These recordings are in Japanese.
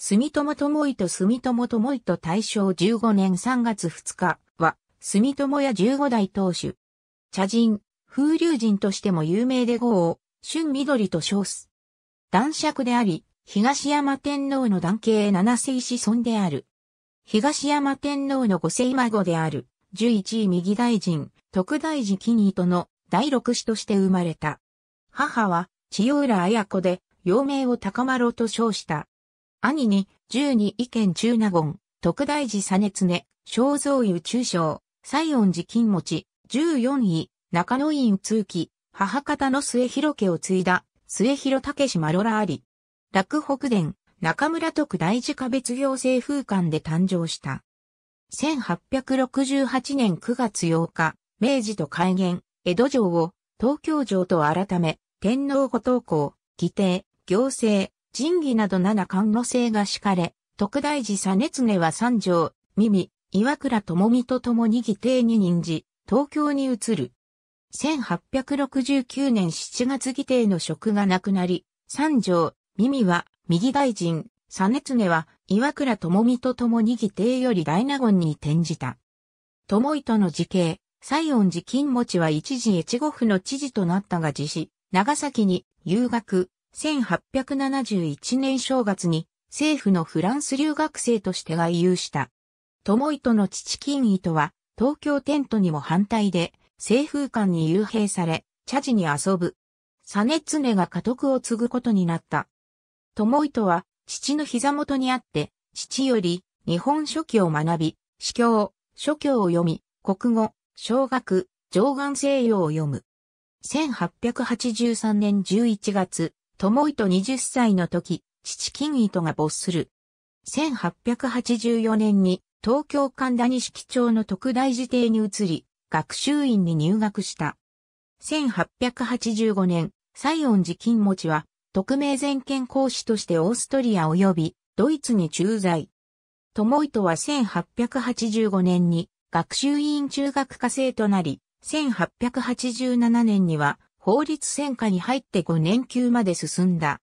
住友智糸住友智糸大正15年3月2日は、住友屋15代当主。茶人、風流人としても有名で号を、春緑と称す。男爵であり、東山天皇の男系七世子孫である。東山天皇の五世孫である、十一位右大臣、徳大寺金糸の第六子として生まれた。母は、千代浦綾子で、幼名を高丸と称した。兄に、十二意見中納言、徳大寺実常、正蔵湯中将、西園寺金持十四位、中野院通期、母方の末広家を継いだ、末広武士マロラあり。落北伝、中村徳大寺家別行政風館で誕生した。1868年9月8日、明治と改元、江戸城を東京城と改め、天皇ご当校、義帝、行政、仁義など七官の制が敷かれ、徳大寺実常は三条、耳、岩倉智美と共に義帝に任じ、東京に移る。1869年7月義帝の職がなくなり、三条、耳は、右大臣、実常は、岩倉智美と共に義帝より大納言に転じた。智糸の時系、西園寺金持は一時越後府の知事となったが自死、長崎に留学、1871年正月に政府のフランス留学生として外遊した。友糸の父金糸は東京テントにも反対で政風館に幽閉され茶事に遊ぶ。実常が家督を継ぐことになった。友糸は父の膝元にあって父より日本書紀を学び、詩教、書教を読み、国語、小学、上岸西洋を読む。1883年11月、友糸20歳の時、父金糸が没する。1884年に東京神田西町の特大寺邸に移り、学習院に入学した。1885年、西園寺金持は、特命全権講師としてオーストリア及びドイツに駐在。友糸は1885年に学習院中学科生となり、1887年には法律専科に入って5年級まで進んだ。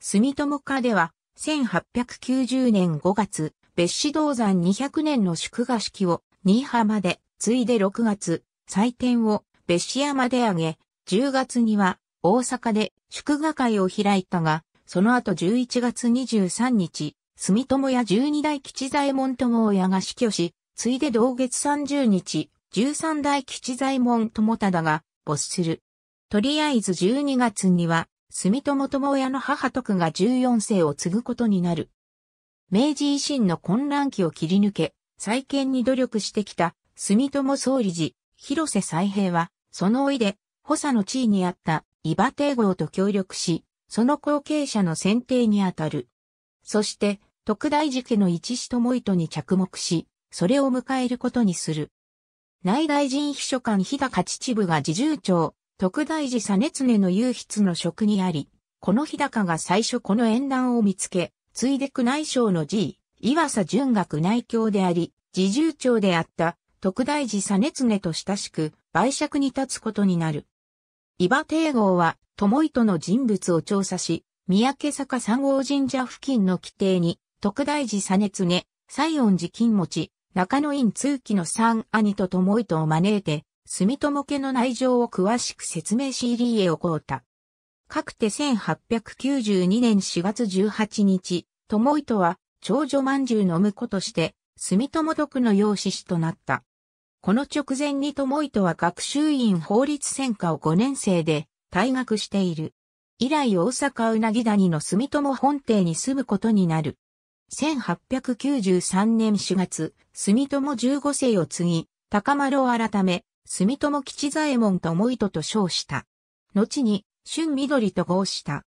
住友科では、1890年5月、別紙銅山200年の祝賀式を、新居浜で、ついで6月、祭典を別紙山で挙げ、10月には大阪で祝賀会を開いたが、その後11月23日、住友屋12代吉左衛門友親が死去し、ついで同月30日、13代吉左衛門友忠が没する。とりあえず12月には、住友友親の母徳が14世を継ぐことになる。明治維新の混乱期を切り抜け、再建に努力してきた住友総理寺、広瀬再平は、そのおいで、補佐の地位にあった伊庭帝号と協力し、その後継者の選定にあたる。そして、特大寺家の一子友糸に着目し、それを迎えることにする。内大臣秘書官日高秩父が自重長、徳大寺実常の有筆の職にあり、この日高が最初この縁談を見つけ、ついで宮内省の寺、岩佐純学内教であり、自重長であった徳大寺実常と親しく、売借に立つことになる。伊庭帝号は、友糸の人物を調査し、三宅坂三号神社付近の規定に、徳大寺実常、西園寺金持、中野院通期の三兄と友糸を招いて、住友家の内情を詳しく説明し入りへ起こった。かくて1892年4月18日、友糸は長女饅頭の婿として、住友徳の養子師となった。この直前に友糸は学習院法律専科を5年生で退学している。以来大阪うなぎ谷の住友本邸に住むことになる。1893年4月、住友15世を継ぎ、高丸を改め、住友吉左衛門とも糸とと称した。後に、春緑と号した。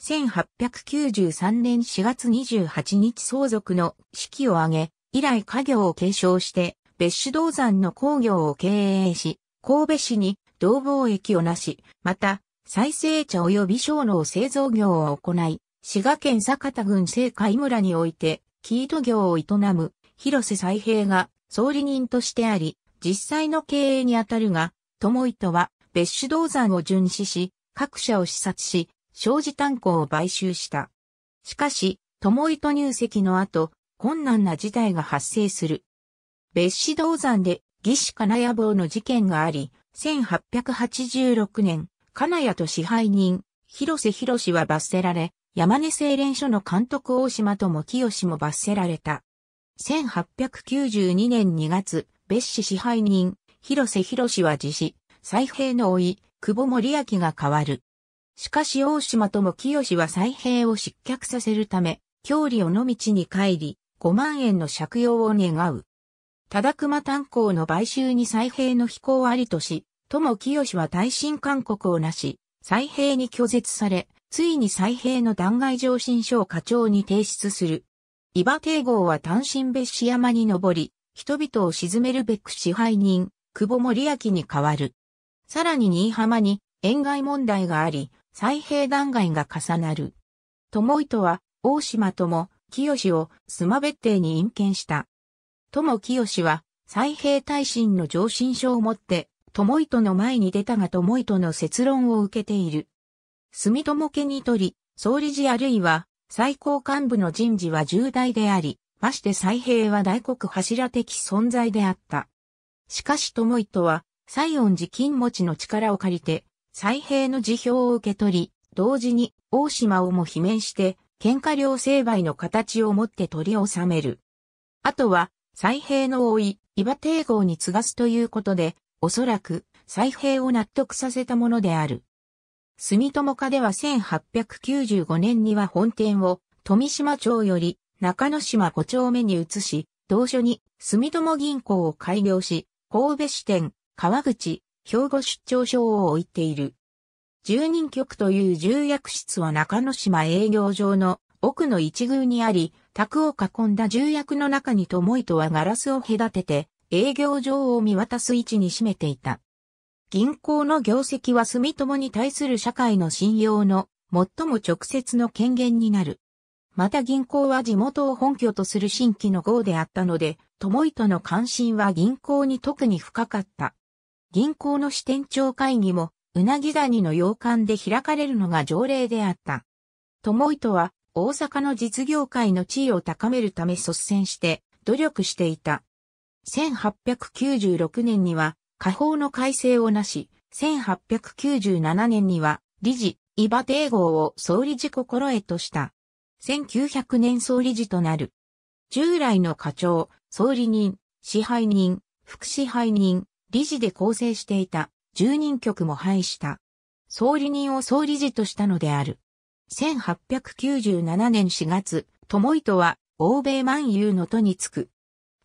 1893年4月28日相続の式を挙げ、以来家業を継承して、別種銅山の工業を経営し、神戸市に同貿易をなし、また、再生茶及び小脳製造業を行い、滋賀県坂田郡西海村において、キート業を営む、広瀬再平が総理人としてあり、実際の経営にあたるが、友糸は別種銅山を巡視し、各社を視察し、商事炭鉱を買収した。しかし、友糸入籍の後、困難な事態が発生する。別紙銅山で義士金谷坊の事件があり、1886年、金谷と支配人、広瀬博は罰せられ、山根精錬所の監督大島智清も罰せられた。1892年2月、別紙支配人、広瀬博は自死、再兵の老い、久保森明が変わる。しかし大島智清は再兵を失脚させるため、郷里尾の道に帰り、5万円の借用を願う。忠熊炭鉱の買収に再兵の飛行ありとし、友清は耐震勧告をなし、再兵に拒絶され、ついに再兵の弾劾上申書を課長に提出する。伊庭帝号は単身別紙山に登り、人々を沈めるべく支配人、久保森明に代わる。さらに新居浜に塩害問題があり、再兵弾劾が重なる。友糸は大島友、清をスマ別邸に隠見した。友清は再兵大臣の上申書をもって、友糸の前に出たが友糸の説論を受けている。住友家にとり、総理事あるいは最高幹部の人事は重大であり、まして再兵は大黒柱的存在であった。しかし友糸は、西園寺金持ちの力を借りて、再兵の辞表を受け取り、同時に大島をも罷免して、喧嘩両成敗の形をもって取り収める。あとは、再兵の多い、伊庭帝号に継がすということで、おそらく、再兵を納得させたものである。住友家では1895年には本店を富島町より中之島5丁目に移し、同所に住友銀行を開業し、神戸支店、川口、兵庫出張所を置いている。住人局という重役室は中之島営業場の奥の一宮にあり、宅を囲んだ重役の中に友糸はガラスを隔てて営業場を見渡す位置に占めていた。銀行の業績は住友に対する社会の信用の最も直接の権限になる。また銀行は地元を本拠とする新規の号であったので、友糸の関心は銀行に特に深かった。銀行の支店長会議も、うなぎ谷の洋館で開かれるのが条例であった。友糸は大阪の実業界の地位を高めるため率先して努力していた。1896年には下法の改正をなし、1897年には理事、伊庭帝号を総理事心得とした。1900年総理事となる。従来の課長、総理人、支配人、副支配人、理事で構成していた住人局も廃した。総理人を総理事としたのである。1897年4月、友糸は欧米万有の都に着く。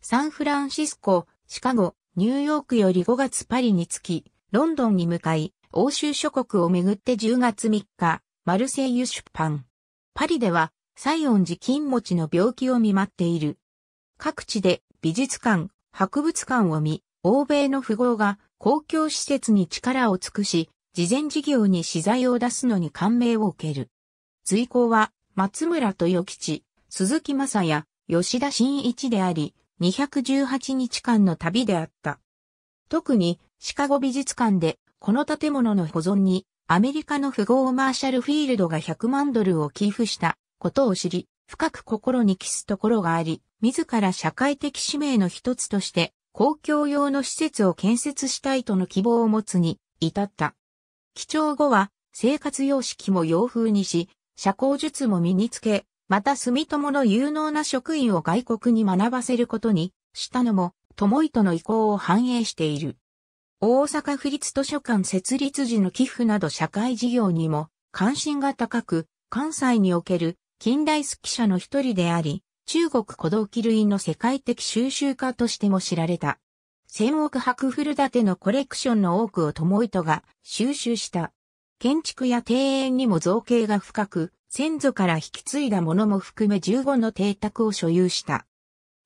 サンフランシスコ、シカゴ、ニューヨークより5月パリに着き、ロンドンに向かい、欧州諸国をめぐって10月3日、マルセイユ出版。パリでは、西園寺金持ちの病気を見舞っている。各地で美術館、博物館を見、欧米の富豪が公共施設に力を尽くし、事前事業に資材を出すのに感銘を受ける。随行は、松村豊吉、鈴木正也、吉田真一であり、218日間の旅であった。特にシカゴ美術館でこの建物の保存にアメリカの富豪マーシャルフィールドが100万ドルを寄付したことを知り、深く心に帰すところがあり、自ら社会的使命の一つとして公共用の施設を建設したいとの希望を持つに至った。記帳後は生活様式も洋風にし、社交術も身につけ、また住友の有能な職員を外国に学ばせることにしたのも、友糸の意向を反映している。大阪府立図書館設立時の寄付など社会事業にも関心が高く、関西における近代好き者の一人であり、中国古道記類の世界的収集家としても知られた。千億博フル建のコレクションの多くを友糸が収集した。建築や庭園にも造形が深く、先祖から引き継いだものも含め15の邸宅を所有した。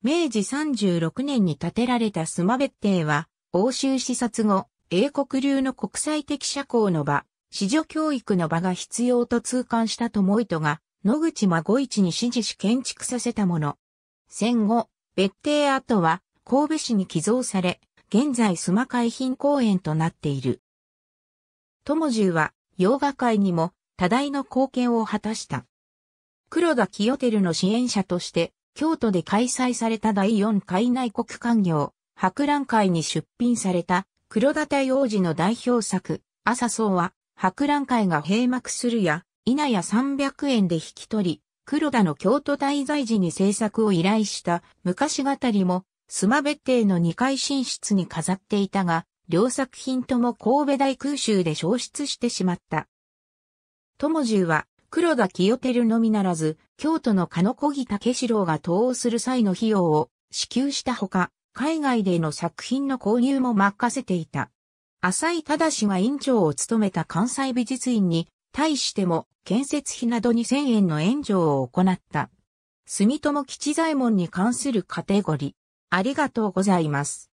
明治36年に建てられたスマ別邸は、欧州視察後、英国流の国際的社交の場、市女教育の場が必要と痛感した友糸が、野口孫一に指示し建築させたもの。戦後、別邸跡は神戸市に寄贈され、現在スマ海浜公園となっている。友十は洋画界にも多大の貢献を果たした。黒田清照の支援者として、京都で開催された第4回内国官業、博覧会に出品された、黒田太王子の代表作、朝そうは、博覧会が閉幕するや、稲や300円で引き取り、黒田の京都滞在時に制作を依頼した昔語りも、スマ別邸の2階寝室に飾っていたが、両作品とも神戸大空襲で消失してしまった。友十は、黒田清照のみならず、京都の鹿小木武四郎が東欧する際の費用を支給したほか、海外での作品の購入も任せていた。浅井正が院長を務めた関西美術院に対しても建設費など2000円の援助を行った。住友吉左衛門に関するカテゴリー。ありがとうございます。